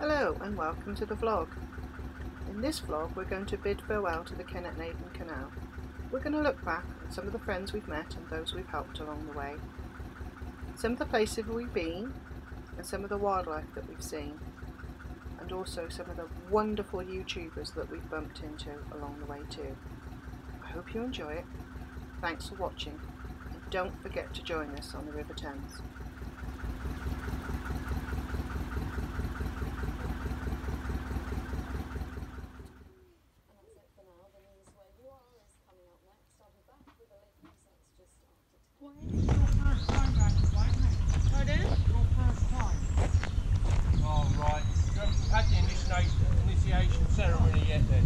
Hello and welcome to the vlog. In this vlog we're going to bid farewell to the Kennet and Avon Canal. We're going to look back at some of the friends we've met and those we've helped along the way. Some of the places we've been and some of the wildlife that we've seen and also some of the wonderful YouTubers that we've bumped into along the way too. I hope you enjoy it. Thanks for watching and don't forget to join us on the River Thames. And that's it for now. The news where you are is coming up next. I'll be back with a late news that's just after 10. Oh, right. You haven't had the initiation, initiation ceremony yet then?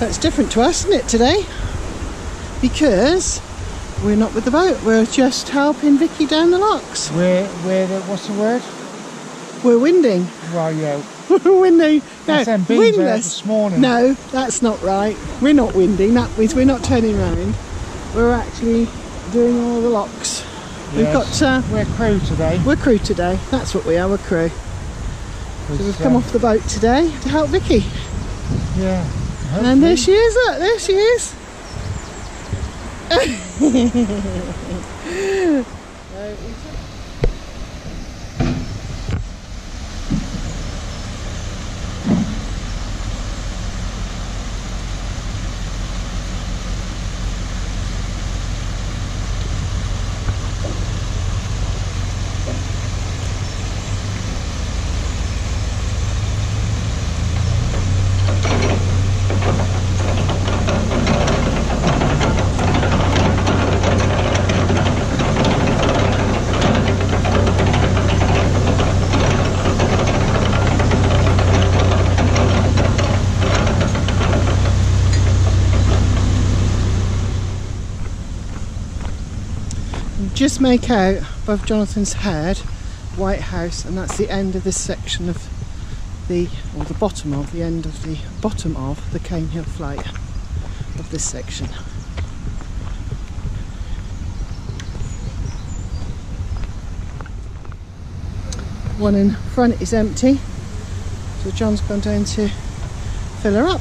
So it's different to us, isn't it, today? Because we're not with the boat, we're just helping Vicky down the locks. We're, we're the, what's the word? We're winding. Well, yeah. We're winding. No, That's them beans out windlass. this morning. No, that's not right. We're not winding, that means we're not turning round. We're actually doing all the locks. We've got, uh, We're crew today. we're crew today. That's what we are, we're crew. So we've come off the boat today to help Vicky. Yeah. And there she is, look, there she is. uh, make out above Jonathan's head White House and that's the end of this section of the or the bottom of the end of the bottom of the Caen Hill flight of this section. One in front is empty so John's gone down to fill her up.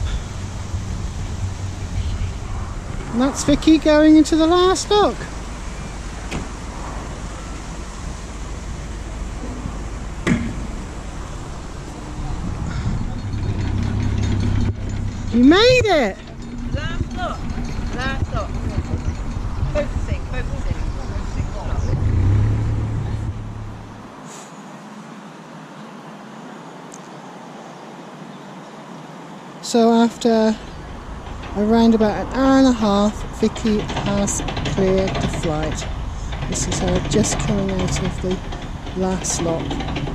And that's Vicky going into the last lock. You made it! Last look. Last look. Focusing, focusing. Focusing. So after around about an hour and a half, Vicky has cleared the flight. This is her just coming out of the last lock.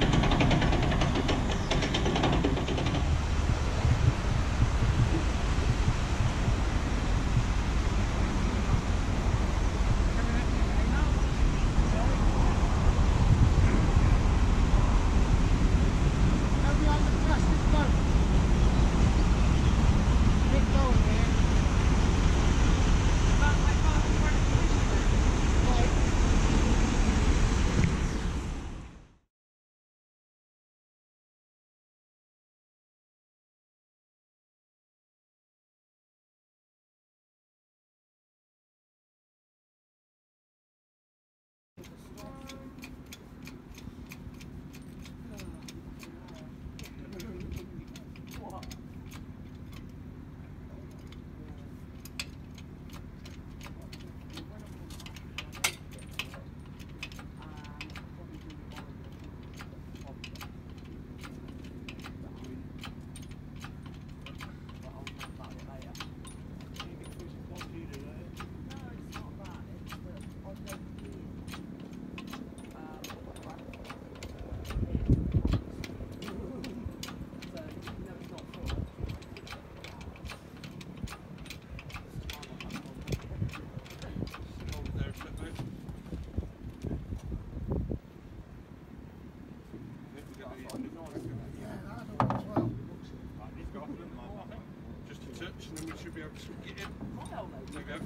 We should be able to get